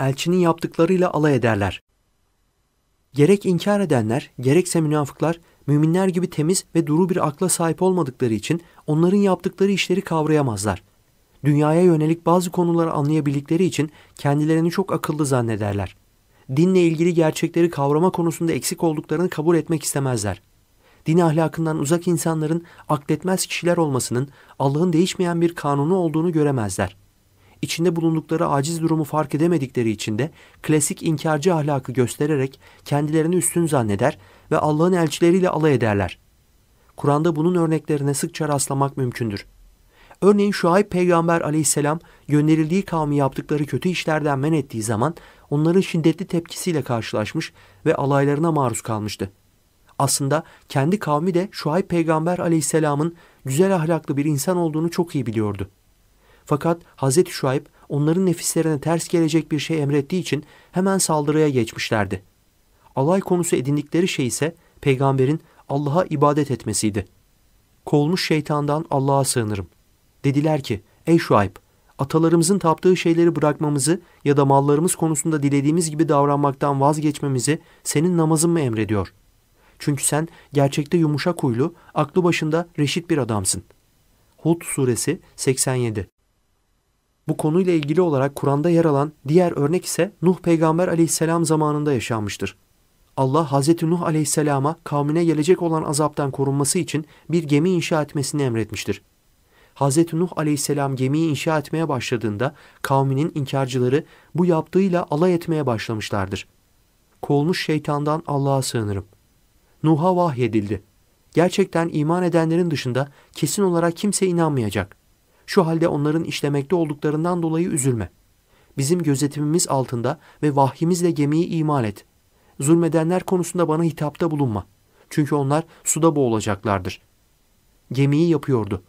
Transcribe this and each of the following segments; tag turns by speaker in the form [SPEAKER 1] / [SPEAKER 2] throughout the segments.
[SPEAKER 1] elçinin yaptıklarıyla alay ederler. Gerek inkar edenler, gerekse münafıklar, müminler gibi temiz ve duru bir akla sahip olmadıkları için onların yaptıkları işleri kavrayamazlar. Dünyaya yönelik bazı konuları anlayabildikleri için kendilerini çok akıllı zannederler. Dinle ilgili gerçekleri kavrama konusunda eksik olduklarını kabul etmek istemezler. Din ahlakından uzak insanların akletmez kişiler olmasının Allah'ın değişmeyen bir kanunu olduğunu göremezler. İçinde bulundukları aciz durumu fark edemedikleri için de klasik inkarcı ahlakı göstererek kendilerini üstün zanneder ve Allah'ın elçileriyle alay ederler. Kur'an'da bunun örneklerine sıkça rastlamak mümkündür. Örneğin Şuayb peygamber aleyhisselam gönderildiği kavmi yaptıkları kötü işlerden men ettiği zaman onların şiddetli tepkisiyle karşılaşmış ve alaylarına maruz kalmıştı. Aslında kendi kavmi de Şuayb peygamber aleyhisselamın güzel ahlaklı bir insan olduğunu çok iyi biliyordu. Fakat Hz. Şuayb onların nefislerine ters gelecek bir şey emrettiği için hemen saldırıya geçmişlerdi. Alay konusu edindikleri şey ise peygamberin Allah'a ibadet etmesiydi. Kovulmuş şeytandan Allah'a sığınırım. Dediler ki, ey Şuayb, atalarımızın taptığı şeyleri bırakmamızı ya da mallarımız konusunda dilediğimiz gibi davranmaktan vazgeçmemizi senin namazın mı emrediyor? Çünkü sen gerçekte yumuşak huylu, aklı başında reşit bir adamsın. Hud suresi 87 Bu konuyla ilgili olarak Kur'an'da yer alan diğer örnek ise Nuh peygamber aleyhisselam zamanında yaşanmıştır. Allah Hazreti Nuh aleyhisselama kavmine gelecek olan azaptan korunması için bir gemi inşa etmesini emretmiştir. Hz. Nuh aleyhisselam gemiyi inşa etmeye başladığında kavminin inkarcıları bu yaptığıyla alay etmeye başlamışlardır. Kovulmuş şeytandan Allah'a sığınırım. Nuh'a vahyedildi. Gerçekten iman edenlerin dışında kesin olarak kimse inanmayacak. Şu halde onların işlemekte olduklarından dolayı üzülme. Bizim gözetimimiz altında ve vahyimizle gemiyi imal et. Zulmedenler konusunda bana hitapta bulunma. Çünkü onlar suda boğulacaklardır. Gemiyi yapıyordu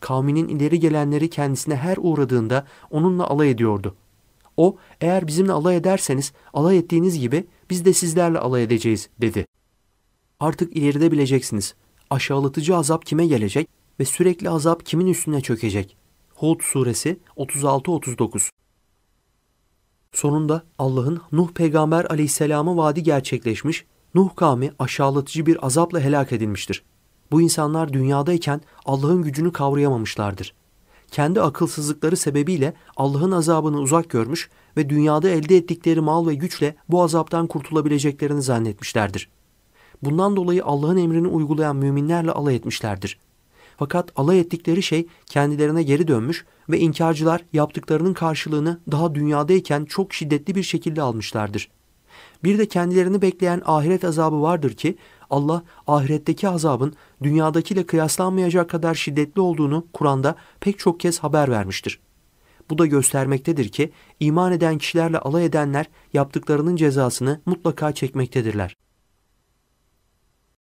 [SPEAKER 1] kavminin ileri gelenleri kendisine her uğradığında onunla alay ediyordu. O, eğer bizimle alay ederseniz alay ettiğiniz gibi biz de sizlerle alay edeceğiz dedi. Artık ileride bileceksiniz. Aşağılatıcı azap kime gelecek ve sürekli azap kimin üstüne çökecek? Hud suresi 36-39 Sonunda Allah'ın Nuh peygamber aleyhisselamı vaadi gerçekleşmiş, Nuh kavmi aşağılatıcı bir azapla helak edilmiştir. Bu insanlar dünyadayken Allah'ın gücünü kavrayamamışlardır. Kendi akılsızlıkları sebebiyle Allah'ın azabını uzak görmüş ve dünyada elde ettikleri mal ve güçle bu azaptan kurtulabileceklerini zannetmişlerdir. Bundan dolayı Allah'ın emrini uygulayan müminlerle alay etmişlerdir. Fakat alay ettikleri şey kendilerine geri dönmüş ve inkarcılar yaptıklarının karşılığını daha dünyadayken çok şiddetli bir şekilde almışlardır. Bir de kendilerini bekleyen ahiret azabı vardır ki Allah ahiretteki azabın dünyadakiyle kıyaslanmayacak kadar şiddetli olduğunu Kur'an'da pek çok kez haber vermiştir. Bu da göstermektedir ki iman eden kişilerle alay edenler yaptıklarının cezasını mutlaka çekmektedirler.